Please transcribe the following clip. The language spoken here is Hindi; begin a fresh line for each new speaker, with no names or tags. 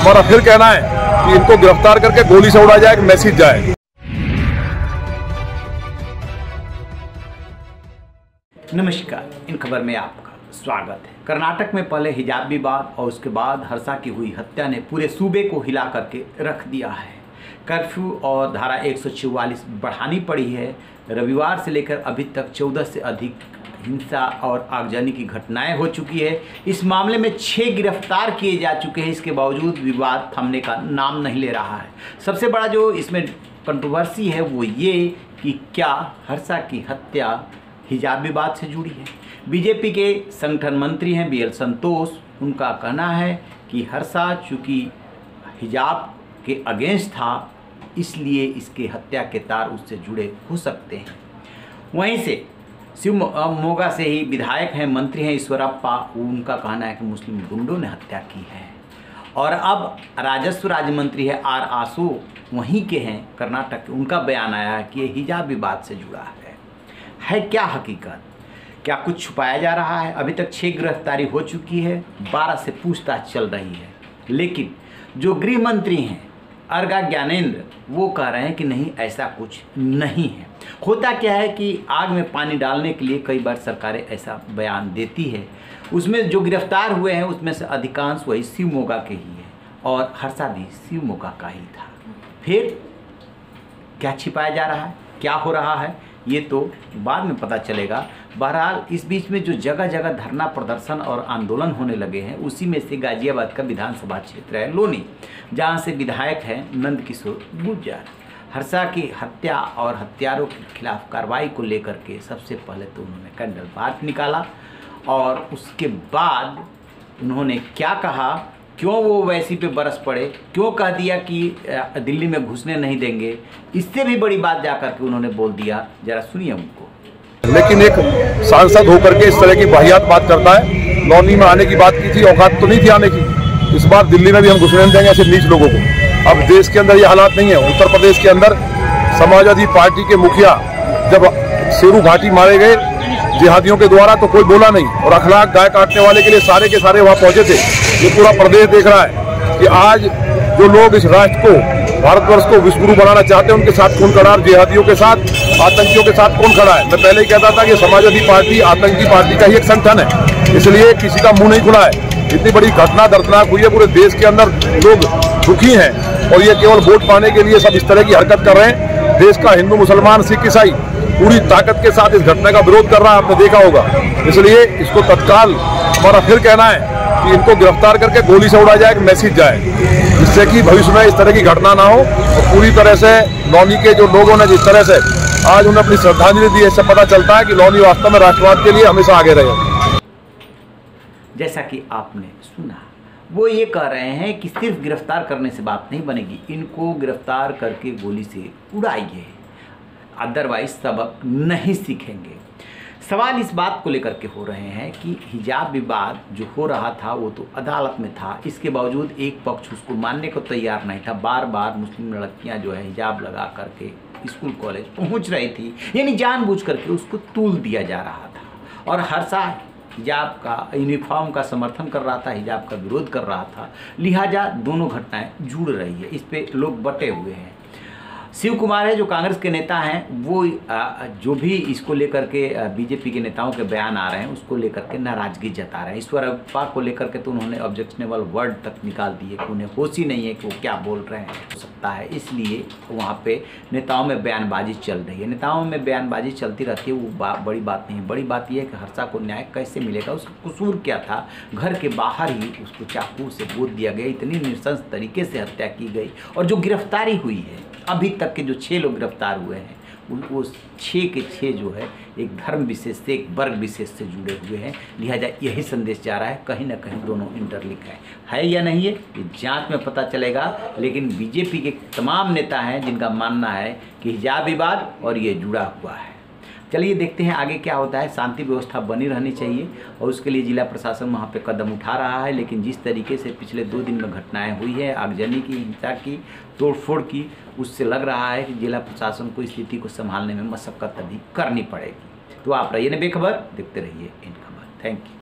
हमारा फिर कहना है कि इनको गिरफ़्तार करके गोली से उड़ा जाए, एक मैसेज जाए।
नमस्कार, इन खबर में आपका स्वागत है। कर्नाटक में पहले हिजाब विवाद और उसके बाद हर्षा की हुई हत्या ने पूरे सूबे को हिला करके रख दिया है। कर्फ्यू और धारा 144 बढ़ानी पड़ी है। रविवार से लेकर अभी तक 14 से अधिक हिंसा और आगजनी की घटनाएँ हो चुकी है। इस मामले में छः गिरफ़्तार किए जा चुके हैं। इसके बावजूद विवाद थमने का नाम नहीं ले रहा है। सबसे बड़ा जो इसमें कंट्रोवर्सी है, वो ये कि क्या हर्षा की हत्या हिजाब विवाद से जुड़ी है? बीजेपी के संगठन मंत्री हैं बी एल संतोष। उनका कहना है कि हर्षा चूँकि हिजाब के अगेंस्ट था, इसलिए इसके हत्या के तार उससे जुड़े हो सकते हैं। वहीं से शिव मोगा से ही विधायक हैं, मंत्री हैं, ईश्वरप्पा, उनका कहना है कि मुस्लिम गुंडों ने हत्या की है। और अब राजस्व राज्य मंत्री है आर आसू वहीं के हैं कर्नाटक के। उनका बयान आया है कि ये हिजाब विवाद से जुड़ा है। है क्या हकीकत? क्या कुछ छुपाया जा रहा है? अभी तक छः गिरफ्तारी हो चुकी है, बारह से पूछताछ चल रही है। लेकिन जो गृह मंत्री हैं अर्गा ज्ञानेन्द्र वो कह रहे हैं कि नहीं, ऐसा कुछ नहीं है। होता क्या है कि आग में पानी डालने के लिए कई बार सरकारें ऐसा बयान देती है। उसमें जो गिरफ़्तार हुए हैं, उसमें से अधिकांश वही शिव मोगा के ही है और हर्षा भी शिव मोगा का ही था। फिर क्या छिपाया जा रहा है? क्या हो रहा है? ये तो बाद में पता चलेगा। बहरहाल, इस बीच में जो जगह जगह धरना प्रदर्शन और आंदोलन होने लगे हैं, उसी में से गाजियाबाद का विधानसभा क्षेत्र है लोनी, जहाँ से विधायक हैं नंद किशोर गुर्जर। हर्षा की हत्या और हत्यारों के खिलाफ कार्रवाई को लेकर के सबसे पहले तो उन्होंने कैंडल मार्च निकाला और उसके बाद उन्होंने क्या कहा? क्यों वो वैसी पे बरस पड़े? क्यों कह दिया कि दिल्ली में घुसने नहीं देंगे? इससे भी बड़ी बात जा करके उन्होंने बोल दिया। जरा सुनिए उनको।
लेकिन एक सांसद होकर के इस तरह की वाहियात बात करता है लौनी में आने की बात की थी, औकात तो नहीं थी आने की। इस बार दिल्ली में भी हम घुसने देंगे ऐसे नीच लोगों को। अब देश के अंदर ये हालात नहीं है। उत्तर प्रदेश के अंदर समाजवादी पार्टी के मुखिया जब शेरू घाटी मारे गए जिहादियों के द्वारा तो कोई बोला नहीं और अखलाक गाय काटने वाले के लिए सारे के सारे वहाँ पहुँचे थे। ये पूरा प्रदेश देख रहा है कि आज जो लोग इस राष्ट्र को, भारतवर्ष को विश्वगुरु बनाना चाहते हैं, उनके साथ कौन खड़ा है, जिहादियों के साथ, आतंकियों के साथ कौन खड़ा है। मैं पहले ही कहता था कि समाजवादी पार्टी, आतंकी पार्टी का ही एक संगठन है। इसलिए किसी का मुँह नहीं खुला है। इतनी बड़ी घटना दर्दनाक हुई है, पूरे देश के अंदर लोग दुखी हैं और ये केवल वोट पाने के लिए सब इस तरह की हरकत कर रहे हैं। देश का हिंदू मुसलमान, सिख, ईसाई पूरी ताकत के साथ इस घटना का विरोध कर रहा है, आपने देखा होगा। इसलिए इसको तत्काल हमारा फिर कहना है कि इनको गिरफ़्तार करके गोली से उड़ा जाए, एक मैसेज जाए, जिससे कि भविष्य में इस तरह की घटना ना हो और पूरी तरह से लौनी के जो लोगों ने जिस तरह से आज उन्हें अपनी श्रद्धांजलि दी है, इससे पता चलता है कि लौनी वास्तव में राष्ट्रवाद के लिए हमेशा आगे रहे।
जैसा कि आपने सुना, वो ये कह रहे हैं कि सिर्फ़ गिरफ़्तार करने से बात नहीं बनेगी, इनको गिरफ़्तार करके गोली से उड़ाइए अदरवाइज़ सबक नहीं सीखेंगे। सवाल इस बात को लेकर के हो रहे हैं कि हिजाब विवाद जो हो रहा था, वो तो अदालत में था। इसके बावजूद एक पक्ष उसको मानने को तैयार नहीं था। बार बार मुस्लिम लड़कियाँ जो है, हिजाब लगा करके स्कूल, कॉलेज पहुँच रही थी। यानी जानबूझ करके उसको तूल दिया जा रहा था। और हर साल हिजाब का यूनिफॉर्म का समर्थन कर रहा था, हिजाब का विरोध कर रहा था। लिहाजा दोनों घटनाएँ जुड़ रही है। इस पर लोग बटे हुए हैं। शिव कुमार है जो कांग्रेस के नेता हैं वो जो भी इसको लेकर के बीजेपी के नेताओं के बयान आ रहे हैं उसको लेकर के नाराज़गी जता रहे हैं। ईश्वरप्पा को लेकर के तो उन्होंने ऑब्जेक्शनेबल वर्ड तक निकाल दिए कि उन्हें होश ही नहीं है कि वो क्या बोल रहे हैं हो सकता है। इसलिए वहाँ पे नेताओं में बयानबाजी चल रही है। नेताओं में बयानबाजी चलती रहती है वो बा, बड़ी बात नहीं है। बड़ी बात यह है कि हर्षा को न्याय कैसे मिलेगा उसका कसूर क्या था? घर के बाहर ही उसको चाकू से गोद दिया गया। इतनी नृशंस तरीके से हत्या की गई और जो गिरफ्तारी हुई है अभी तक के जो छः लोग गिरफ़्तार हुए हैं उन- वो छः के छः जो है, एक धर्म विशेष से, एक वर्ग विशेष से जुड़े हुए हैं। लिहाजा यही संदेश जा रहा है, कहीं ना कहीं दोनों इंटरलिंक है। है या नहीं है, ये जाँच में पता चलेगा, लेकिन बीजेपी के तमाम नेता हैं जिनका मानना है कि हिजाब विवाद और ये जुड़ा हुआ है। चलिए देखते हैं आगे क्या होता है। शांति व्यवस्था बनी रहनी चाहिए और उसके लिए जिला प्रशासन वहाँ पे कदम उठा रहा है, लेकिन जिस तरीके से पिछले दो दिन में घटनाएँ हुई है, आगजनी की, हिंसा की, तोड़फोड़ की, उससे लग रहा है कि जिला प्रशासन को स्थिति को संभालने में मशक्कत अभी करनी पड़ेगी। तो आप रहिए ना बेखबर, देखते रहिए इन खबर। Thank you